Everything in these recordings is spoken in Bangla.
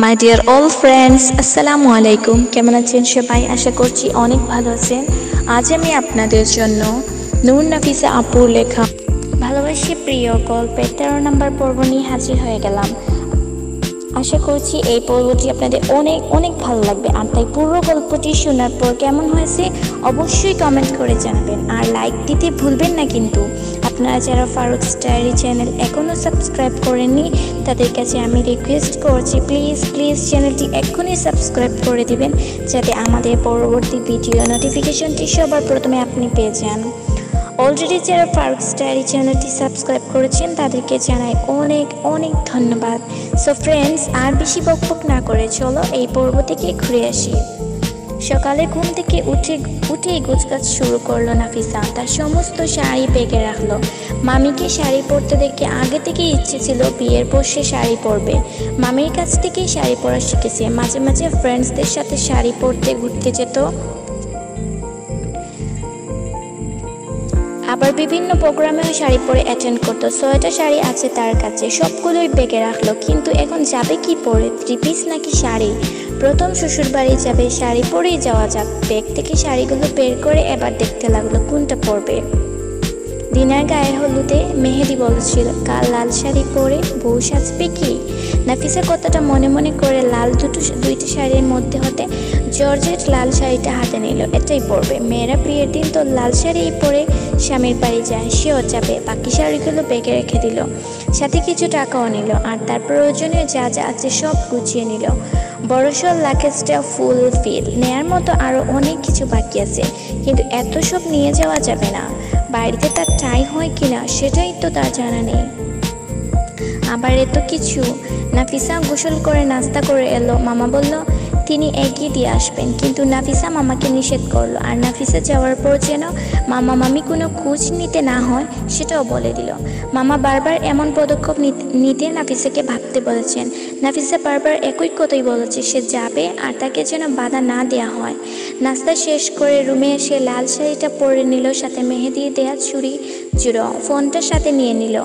মাই ডিয়ার অল ফ্রেন্ডস আসসালামু আলাইকুম কেমন আছেন সবাই? আশা করছি অনেক ভালো আছেন। আজ আমি আপনাদের জন্য নূর নাফিসা আপুর লেখা ভালোবাসি প্রিয় গল্পের তেরো নম্বর পর্ব নিয়ে হাজির হয়ে গেলাম। আশা করছি এই পর্বটি আপনাদের অনেক অনেক ভালো লাগবে। আর তাই পুরো গল্পটি শোনার পর কেমন হয়েছে অবশ্যই কমেন্ট করে জানাবেন। আর লাইক দিতে ভুলবেন না কিন্তু। আপনারা যারা ফারুক স্টাইরি চ্যানেল এখনও সাবস্ক্রাইব করেননি, তাদের কাছে আমি রিকোয়েস্ট করছি প্লিজ প্লিজ চ্যানেলটি এক্ষুনি সাবস্ক্রাইব করে দিবেন, যাতে আমাদের পরবর্তী ভিডিও নোটিফিকেশনটি সবার প্রথমে আপনি পেয়ে যান। অলরেডি যারা ফারুক স্টাইরি চ্যানেলটি সাবস্ক্রাইব করেছেন, তাদেরকে জানাই অনেক অনেক ধন্যবাদ। সো ফ্রেন্ডস আর বেশি বকবক না করে চলো এই পর্ব থেকে ঘুরে আসি। সকালে ঘুম থেকে উঠে, উঠেই গোছগাছ শুরু করল নাফিসা। তার সমস্ত শাড়ি পেকে রাখল। মামিকে শাড়ি পরতে দেখে আগে থেকেই ইচ্ছে ছিল বিয়ের পর সে শাড়ি পরবে। মামির কাছ থেকেই শাড়ি পরা শিখেছে। মাঝে মাঝে ফ্রেন্ডসদের সাথে শাড়ি পরতে ঘুরতে যেত। আবার বিভিন্ন প্রোগ্রামেও শাড়ি পরে অ্যাটেন্ড করতো। ছয়টা শাড়ি আছে তার কাছে। সবগুলোই বেগে রাখল। কিন্তু এখন যাবে কি পরে? থ্রি পিস নাকি শাড়ি? প্রথম শ্বশুর বাড়ি যাবে, শাড়ি পরেই যাওয়া যাক। ব্যাগ থেকে শাড়িগুলো বের করে এবার দেখতে লাগল কোনটা পরবে। দিনার গায়ে হলুদে মেহেদি বলছিল, কাল লাল শাড়ি পরে বউ সাজবে কি? নাফিসা কথাটা মনে মনে করে লাল দুটো দুইটি শাড়ির মধ্যে হতে জর্জেট লাল শাড়িটা হাতে নিল। এটাই পরবে। মেয়েরা বিয়ের দিন তো লাল শাড়ি পরে স্বামীর বাড়ি যায়। সেও যাবে বাকি শাড়িগুলো বেগে রেখে দিল। সাথে কিছু টাকাও নিল আর তার প্রয়োজনীয় যা যা আছে সব গুছিয়ে নিল। বড়সড় লাকেজটা ফুল ফিল। নেয়ার মতো আরও অনেক কিছু বাকি আছে। কিন্তু এত সব নিয়ে যাওয়া যাবে না। বাড়িতে তার টাই হয় কিনা, সেটাই তো তার জানা নেই। আবার এত কিছু? নাফিসা গোসল করে নাস্তা করে এলো। মামা বলল, তিনি এগিয়ে দিয়ে আসবেন। কিন্তু নাফিসা মামাকে নিষেধ করল। আর নাফিসা যাওয়ার পর যেন মামা মামি কোনো খোঁজ নিতে না হয়, সেটাও বলে দিল। মামা বারবার এমন পদক্ষেপ নিতে- নাফিসাকে ভাবতে বলেছেন। নাফিসা বারবার একই কথাই বলেছে, সে যাবে আর তাকে যেন বাধা না দেওয়া হয়। নাস্তা শেষ করে রুমে এসে লাল শাড়িটা পরে নিল, সাথে মেহেদি দেয়া চুড়ি জুড়ো ফোনটা সাথে নিয়ে নিল।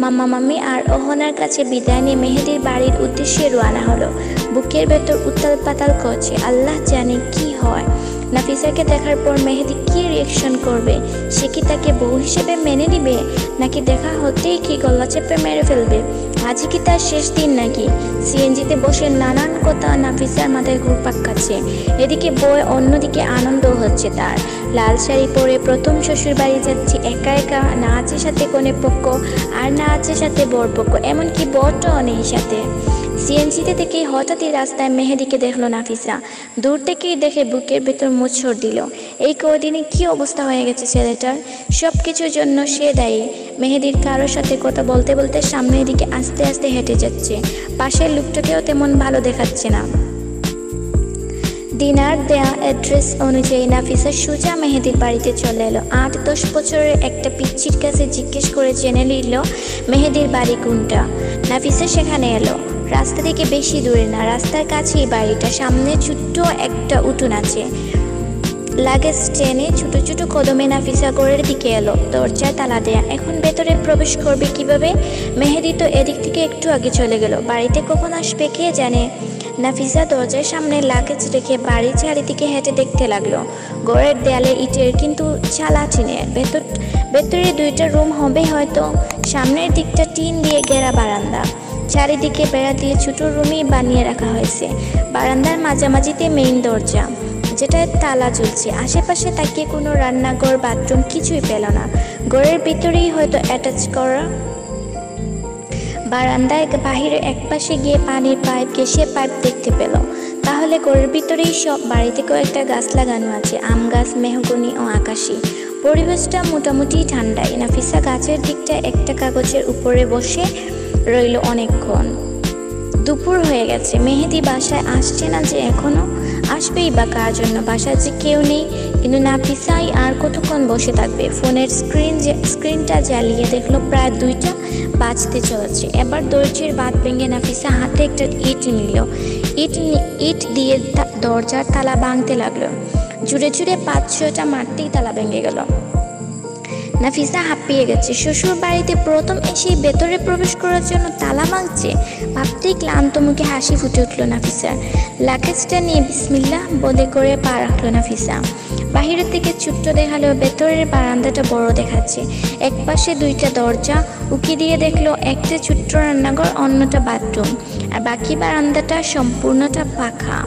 মাম্মা মাম্মি আর ওহনার কাছে বিদায় নিয়ে মেহেদির বাড়ির উদ্দেশ্যে রোয়ানা হলো। বুকের ভেতর উত্তাল পাতাল করছে। আল্লাহ জানে কি হয়। নাফিসাকে দেখার পর মেহেদি কি রিয়েকশন করবে? সে কি তাকে বউ হিসেবে মেনে নিবে? নাকি দেখা হতেই কি গলা চেপে মেরে ফেলবে? আজই কি তার শেষ দিন নাকি? সিএনজিতে বসে নানান কথা নাফিসার মাথায় ঘুরপাক খাচ্ছে। এদিকে বই অন্যদিকে আনন্দ হচ্ছে তার। লাল শাড়ি পরে প্রথম শ্বশুর বাড়ি যাচ্ছে, একা একা, না আছে সাথে কোনে পক্ষ আর না আছে সাথে বর পক্ষ এমনকি বরটাও নেই সাথে। সিএনজিতে থেকে হঠাৎই রাস্তায় মেহেদিকে দেখল নাফিসা। দূর থেকেই দেখে বুকের ভেতর মুছর দিল। এই কদিনে কি অবস্থা হয়ে গেছে ছেলেটার? সব কিছুর জন্য সে দায়ী। মেহেদির কারোর সাথে কথা বলতে বলতে সামনের দিকে আস্তে আস্তে হেঁটে যাচ্ছে। পাশের লোকটাকেও তেমন ভালো দেখাচ্ছে না। দিনার দেয়া অ্যাড্রেস অনুযায়ী নাফিসা সুজা মেহেদির বাড়িতে চলে এলো। আট দশ বছরের একটা পিচ্ছির কাছে জিজ্ঞেস করে জেনে নিল মেহেদির বাড়ি কোনটা। নাফিসা সেখানে এলো। রাস্তা থেকে বেশি দূরে না, রাস্তার কাছেই বাড়িটা। সামনে ছোট্ট একটা উঠোন আছে। লাগেজ ট্রেনে ছোট ছোট কদমে নাফিসা ঘরের দিকে এলো। দরজায় তালা দেয়া। এখন ভেতরে প্রবেশ করবে কীভাবে? মেহেদি তো এদিক থেকে একটু আগে চলে গেল। বাড়িতে কখন আসবে কে জানে? নাফিসা দরজার সামনে লাগেজ রেখে বাড়ির চারিদিকে হেঁটে দেখতে লাগল। ঘরের দেয়ালে ইটের কিন্তু চালা টিনে ভেতর, ভেতরে দুইটা রুম হবে হয়তো। সামনের দিকটা টিন দিয়ে ঘেরা বারান্দা। চারিদিকে বেড়া দিয়ে ছোট রুমই বানিয়ে রাখা হয়েছে। বারান্দার মাঝামাঝিতে মেইন দরজা। যেটায় তালা ঝুলছে আশেপাশে তাকিয়ে কোনো রান্নাঘর, বাথরুম কিছুই পেল না। ঘরের ভিতরেই হয়তো অ্যাটাচ করা বারান্দায় বাহিরে একপাশে গিয়ে পানির পাইপ গ্যাসের পাইপ দেখতে পেল। তাহলে ঘরের ভিতরেই সব বাড়িতে কয়েকটা গাছ লাগানো আছে, আম গাছ, মেহগনি ও আকাশি। পরিবেশটা মোটামুটি ঠান্ডাই। নাফিসা গাছের দিকটা একটা কাগজের উপরে বসে রইল অনেকক্ষণ। দুপুর হয়ে গেছে। মেহেদি বাসায় আসছে না যে এখনও? আসবেই বা কার জন্য? বাসায় যে কেউ নেই। কিন্তু নাফিসাই আর কতক্ষণ বসে থাকবে? ফোনের স্ক্রিন স্ক্রিনটা জ্বালিয়ে দেখল প্রায় দুইটা বাজতে চলেছে। এবার দরজির বাদ ভেঙে নাফিসা হাতে একটা ইট নিল। ইট ইট দিয়ে দরজার তালা ভাঙতে লাগল। জুড়ে জুড়ে পাঁচ ছয়টা মারতেই তালা ভেঙে গেল। নাফিসা হাঁপিয়ে গেছে। শ্বশুর বাড়িতে প্রথম এসেই ভেতরে প্রবেশ করার জন্য তালা মাগছে ভাবতেই ক্লান্ত মুখে হাসি ফুটে উঠল নাফিসার লাগেজটা নিয়ে বিসমিল্লা বলে করে পা রাখল নাফিসা। বাহিরের থেকে ছোট্ট দেখালেও ভেতরের বারান্দাটা বড় দেখাচ্ছে। এক পাশে দুইটা দরজা, উকি দিয়ে দেখল একটা ছোট্ট রান্নাঘর, অন্যটা বাথরুম। আর বাকি বারান্দাটা সম্পূর্ণটা পাখা।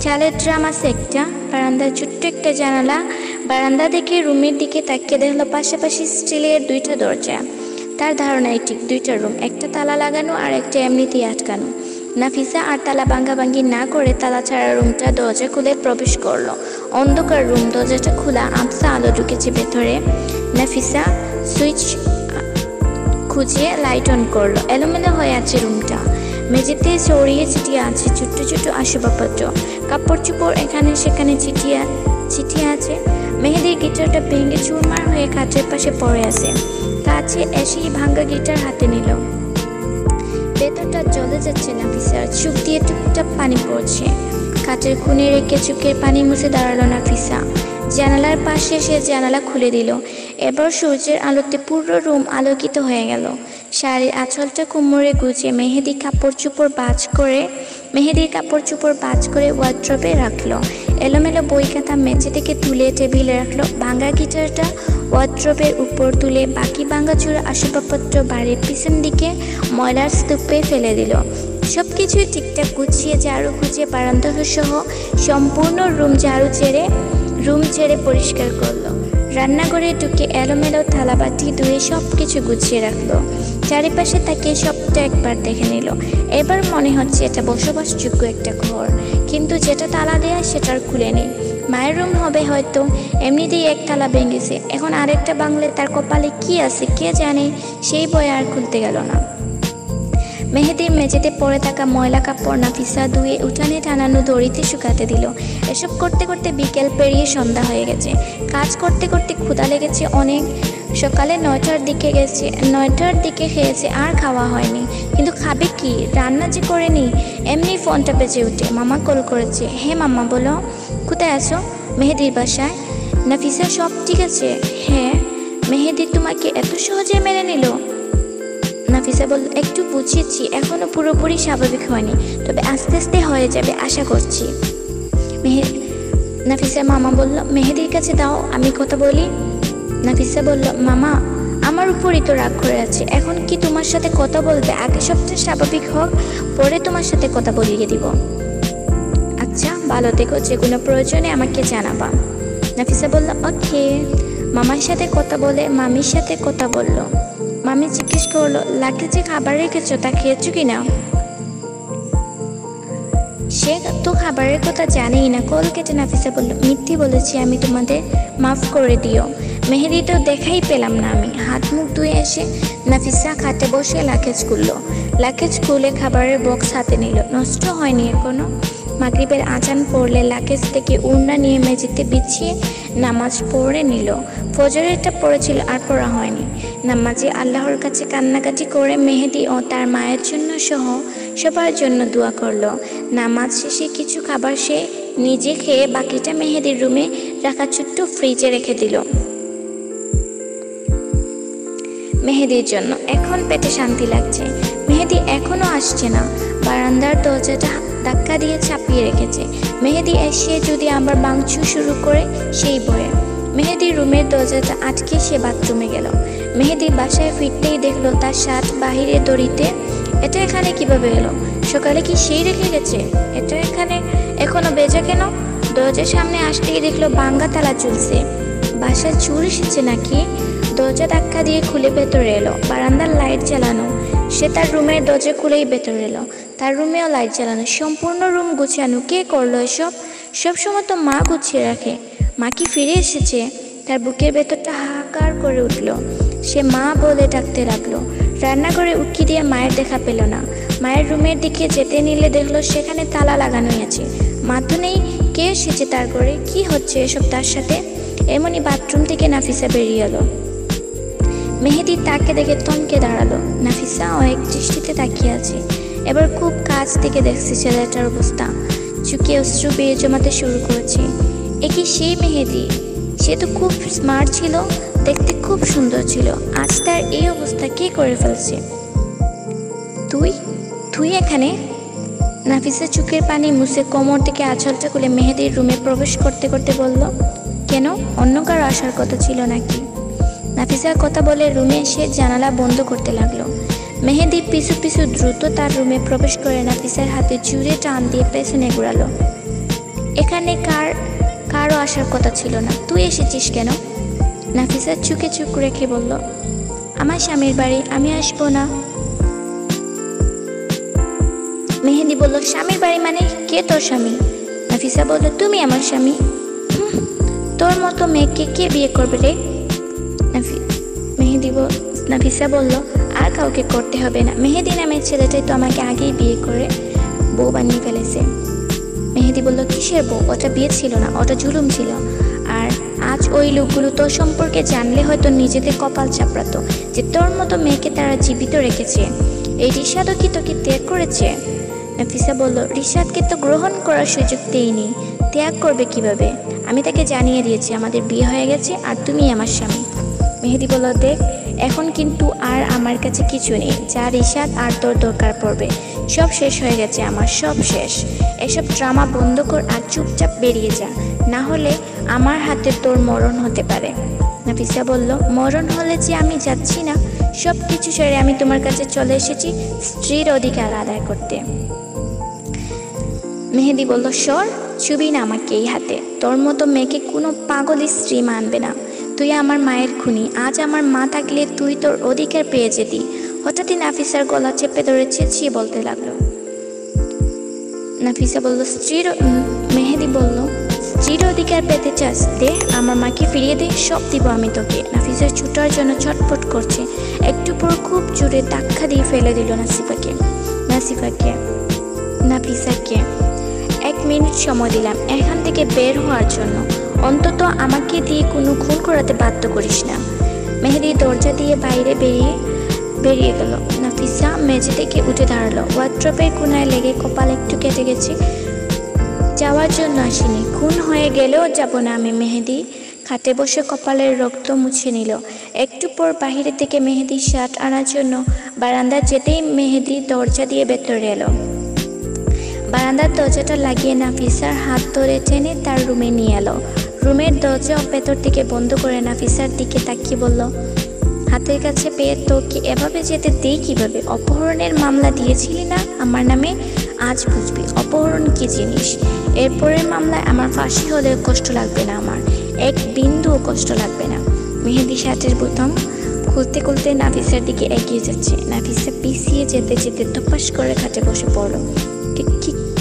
চালের ড্রাম আছে একটা, বারান্দার ছোট্ট একটা জানালা। বারান্দা দেখে রুমের দিকে তাকিয়ে দেখল পাশাপাশি স্টিলের দুইটা দরজা। তার ধারণায় ঠিক দুইটা রুম, একটা তালা লাগানো আর একটা এমনিতেই আটকানো। নাফিসা আর তালা ভাঙ্গাভাঙ্গি না করে তালা ছাড়া রুমটা দরজা খুলে প্রবেশ করল। অন্ধকার রুম, দরজাটা খোলা আমসা আলো ঢুকেছে ভেতরে। নাফিসা সুইচ খুঁজে লাইট অন করল। এলোমেলো হয়ে আছে রুমটা। মেঝেতে ছড়িয়ে ছিটিয়ে আছে ছোট্ট ছোট্ট আসবাবপত্র। কাপড় চোপড় এখানে সেখানে ছিটিয়ে ছিটিয়ে আছে। গিটারটা ভেঙে চুরমার হয়ে কাঠের পাশে পড়ে আছে। কাছে এসেই ভাঙ্গা গিটার হাতে নিল। ভেতরটা জ্বলে যাচ্ছে না ফিসার চুপ দিয়ে টুপটাপ পানি পড়ছে। কাঠের খুনে রেখে চুকের পানি মুছে দাঁড়াল না ফিসা জানালার পাশে সে জানালা খুলে দিল। এবার সূর্যের আলোতে পুরো রুম আলোকিত হয়ে গেল। শাড়ির আঁচলটা কোমরে গুজে মেহেদি কাপড় চুপড় বাজ করে মেহেদির কাপড় চুপড় বাজ করে ওয়ার্ড্রপে রাখল। এলোমেলো বই খাতা মেঝে থেকে তুলে টেবিলে রাখল। ভাঙ্গা গিটারটা ওয়ার্ড্রপের উপর তুলে বাকি ভাঙ্গা চূড়া আসবাবপত্র বাড়ির পিছন দিকে ময়লার স্তূপে ফেলে দিল। সব কিছুই ঠিকঠাক গুছিয়ে ঝাড়ু খুঁজে বারান্দা সহ সম্পূর্ণ রুম ঝাড়ু ছেড়ে, রুম ছেড়ে পরিষ্কার করল। রান্নাঘরে ঢুকে এলোমেলো থালাবাটি ধুয়ে সব কিছু গুছিয়ে রাখল। চারিপাশে তাকিয়ে সবটা একবার দেখে নিল। এবার মনে হচ্ছে এটা বসবাসযোগ্য একটা ঘর। কিন্তু যেটা তালা দেয়া, সেটার খুলে নেই। মায়ের রুম হবে হয়তো, এমনিতেই এক তালা ভেঙেছে। এখন আরেকটা বাংলে তার কপালে কি আছে, কে জানে? সেই বই আর খুলতে গেল না। মেহেদির মেঝেতে পড়ে থাকা ময়লা কাপড় নাফিসা ধুয়ে উঠানে টানানো দড়িতে শুকাতে দিল। এসব করতে করতে বিকেল পেরিয়ে সন্ধ্যা হয়ে গেছে। কাজ করতে করতে ক্ষুধা লেগেছে অনেক। সকালে নয়টার দিকে গেছে, নয়টার দিকে খেয়েছে, আর খাওয়া হয়নি। কিন্তু খাবে কি? রান্না যে করেনি এমনি ফোনটা বেজে উঠে মামা কল করেছে, হে মামা বলো, কোথায় আছো? মেহেদির বাসায়। নাফিসা, সব ঠিক আছে? হ্যাঁ। মেহেদি তোমাকে এত সহজে মেনে নিল? নাফিসা বলল একটু বুঝিয়েছি এখনও পুরোপুরি স্বাভাবিক হয়নি। তবে আস্তে আস্তে হয়ে যাবে, আশা করছি। মেহে, নাফিসা মামা বলল, মেহেদির কাছে দাও, আমি কথা বলি। নাফিসা বলল, মামা, আমার উপরই তো রাগ করে আছে। এখন কি তোমার সাথে কথা বলবে? আগে সবচেয়ে স্বাভাবিক হোক, পরে তোমার সাথে কথা বলিয়ে দিব। আচ্ছা ভালো দেখো যে কোনো প্রয়োজনে আমাকে জানাবা। নাফিসা বলল, ওকে। মামার সাথে কথা বলে, মামির সাথে কথা বলল। মামি জিজ্ঞেস করল লাকে যে খাবার রেখেছো তা খেয়েছো কি না? সে তো খাবারের কথা জানেই না। কল কেটে নাফিসা বলল, মিথ্যে বলেছি আমি তোমাদের, মাফ করে দিও। মেহেদি তো দেখাই পেলাম না আমি। হাত মুখ ধুয়ে এসে নাফিসা খাটে বসে লাকেজ খুললো। লাকেজ খুলে খাবারের বক্স হাতে নিল। নষ্ট হয়নি এখনও। মাগরিবের আজান পড়লে লাকেজ থেকে উড়না নিয়ে মেঝেতে বিছিয়ে নামাজ পড়ে নিল। ফজরেরটা পড়েছিল, আর পড়া হয়নি। নামাজে আল্লাহর কাছে কান্নাকাটি করে মেহেদি ও তার মায়ের জন্য সহ সবার জন্য দোয়া করল। নামাজ শেষে কিছু খাবার সে নিজে খেয়ে বাকিটা মেহেদির রুমে রাখা ছোট্ট ফ্রিজে রেখে দিল। মেহেদির জন্য। এখন পেটে শান্তি লাগছে। মেহেদি এখনও আসছে না। বারান্দার দরজাটা ধাক্কা দিয়ে চাপিয়ে রেখেছে। মেহেদি এসে যদি আবার বাংচু শুরু করে, সেই ভয়ে। মেহেদির রুমের দরজাটা আটকে সে বাথরুমে গেল। মেহেদি বাসায় ফিরতেই দেখল তার শার্ট বাহিরে দড়িতে, এটা এখানে কীভাবে এলো? সকালে কি সেই রেখে গেছে? এটা এখানে এখনও বেজা কেন? দরজার সামনে আসতেই দেখল বাঙ্গা তালা চলছে। বাসায় চুর এসেছে নাকি? দরজা ধাক্কা দিয়ে খুলে ভেতরে এলো। বারান্দার লাইট জ্বালানো। সে তার রুমের দরজা খুলেই ভেতরে এলো। তার রুমেও লাইট জ্বালানো সম্পূর্ণ রুম গুছানো কে করল এসব? সব সময় তো মা গুছিয়ে রাখে। মা কি ফিরে এসেছে? তার বুকের ভেতরটা হাহাকার করে উঠল। সে মা বলে ডাকতে লাগল। রান্নাঘরে উটকি দিয়ে মায়ের দেখা পেল না। মায়ের রুমের দিকে যেতে নিলে দেখল সেখানে তালা লাগানোই আছে। মা তো নেই, কে এসেছে তার ঘরে? কি হচ্ছে এসব তার সাথে? এমনই বাথরুম থেকে নাফিসা বেরিয়ে এলো। মেহেদি তাকে দেখে থমকে দাঁড়াল। নাফিসা এক দৃষ্টিতে তাকিয়ে আছে। এবার খুব কাছ থেকে দেখছি ছেলেটার অবস্থা। চুকে অশ্রু বেয়ে জমাতে শুরু করেছে। এ কি সেই মেহেদি? সে তো খুব স্মার্ট ছিল, দেখতে খুব সুন্দর ছিল। আজ তার এই অবস্থা কে করে ফেলছে? তুই? তুই এখানে? নাফিসা চোখের পানি মুছে কোমর থেকে আঁচলটা খুলে মেহেদির রুমে প্রবেশ করতে করতে বলল, কেন? অন্য কারও আসার কথা ছিল নাকি? নাফিসার কথা বলে রুমে এসে জানালা বন্ধ করতে লাগল। মেহেদি পিছু পিছু দ্রুত তার রুমে প্রবেশ করে নাফিসার হাতে জুড়ে টান দিয়ে পেছনে ঘুরালো। এখানে কার কারও আসার কথা ছিল না। তুই এসেছিস কেন? নাফিসার চুকে চুক রেখে বলল আমার স্বামীর বাড়ি আমি আসব না। মেহেদি বলল স্বামীর বাড়ি মানে কে তোর স্বামী? নাফিসা বলল তুমি আমার স্বামী। "হুম, তোর মতো মেয়েকে কে বিয়ে করবে রে? মেহেদি বল নাফিসা বলল, আর কাউকে করতে হবে না। মেহেদি নামের ছেলেটাই তো আমাকে আগেই বিয়ে করে বউ বানিয়ে ফেলেছে। মেহেদি বলল, কিসের বউ? ওটা বিয়ে ছিল না, ওটা জুলুম ছিল। আর আজ ওই লোকগুলো তোর সম্পর্কে জানলে হয়তো নিজেদের কপাল চাপড়াতো, যে তোর মতো মেয়েকে তারা জীবিত রেখেছে। এই রিসাদও কি তোকে ত্যাগ করেছে? নাফিসা বলল রিসাদকে তো গ্রহণ করার সুযোগ দেইনি। ত্যাগ করবে কীভাবে? আমি তাকে জানিয়ে দিয়েছি, আমাদের বিয়ে হয়ে গেছে, আর তুমি আমার স্বামী। মেহেদি বলল, দেখ এখন কিন্তু আর আমার কাছে কিছু নেই, যা রিসাদ আর তোর দরকার পড়বে। সব শেষ হয়ে গেছে আমার, সব শেষ। এসব ড্রামা বন্ধ কর আর চুপচাপ বেরিয়ে যা, না হলে আমার হাতে তোর মরণ হতে পারে। নাফিসা বলল, মরণ হলে যে আমি যাচ্ছি না, সব কিছু ছেড়ে আমি তোমার কাছে চলে এসেছি স্ত্রীর অধিকার আদায় করতে। মেহেদি বলল, সর, ছবি না আমাকে এই হাতে। তোর মতো মেয়েকে কোনো পাগল স্ত্রী মানবে না। তুই আমার মায়ের খুনি। আজ আমার মা থাকলে তুই তোর অধিকার পেয়ে যেতি। হঠাৎই নাফিসার গলা চেপে ধরে চেঁচিয়ে বলতে লাগল। নাফিসা বলল, স্ত্রীর মেহেদি বলল, স্ত্রীর অধিকার পেতে চাস, দে, আমার মাকে ফিরিয়ে দে, সব দিব আমি তোকে। নাফিসার ছুটার জন্য ছটফট করছে। একটু পর খুব জোরে ধাক্কা দিয়ে ফেলে দিল নাসিফাকে। নাসিফাকে, নাফিসাকে। এক মিনিট সময় দিলাম, এখান থেকে বের হওয়ার জন্য। অন্তত আমাকে দিয়ে কোনো খুন করাতে বাধ্য করিস না। মেহেদি দরজা দিয়ে বাইরে বেরিয়ে বেরিয়ে গেল। নাফিসা মেঝে থেকে উঠে দাঁড়াল। ওয়ার্ড্রপের কোনায় লেগে কপাল একটু কেটে গেছে। যাওয়ার জন্য আসিনি। খুন হয়ে গেলেও যাব না আমি, মেহেদি। খাটে বসে কপালের রক্ত মুছে নিল। একটু পর বাহিরে থেকে মেহেদি শার্ট আনার জন্য বারান্দা যেতেই মেহেদি দরজা দিয়ে ভেতরে এলো। বারান্দার দরজাটা লাগিয়ে নাফিসার হাত ধরে টেনে তার রুমে নিয়ে এলো। রুমের দরজা ভেতর থেকে বন্ধ করে নাফিসার দিকে তাকিয়ে বলল, হাতের কাছে পেয়ে তোকে এভাবে যেতে দেই কীভাবে? অপহরণের মামলা দিয়েছিলি না আমার নামে? আজ বুঝবি অপহরণ কি জিনিস? এরপরের মামলায় আমার ফাঁসি হলে কষ্ট লাগবে না আমার। এক বিন্দুও কষ্ট লাগবে না। মেহেদি শার্টের প্রথম খুলতে খুলতে নাফিসার দিকে এগিয়ে যাচ্ছে। নাফিসা পিছিয়ে যেতে যেতে তপাস করে খাটে বসে পড়ল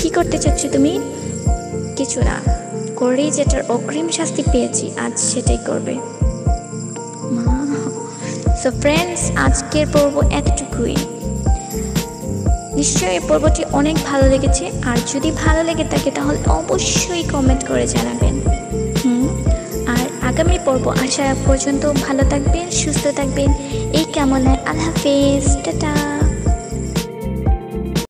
কি করতে চাচ্ছ তুমি? কিছু না। করেই যেটার অগ্রিম শাস্তি পেয়েছি, আজ সেটাই করবে। সো ফ্রেন্ডস আজকের পর্ব এতটুকুই। নিশ্চয়ই এই পর্বটি অনেক ভালো লেগেছে। আর যদি ভালো লেগে থাকে, তাহলে অবশ্যই কমেন্ট করে জানাবেন। হুম? আর আগামী পর্ব আসা পর্যন্ত ভালো থাকবেন, সুস্থ থাকবেন। এই কামনায় আল্লাহ হাফেজ। টাটা।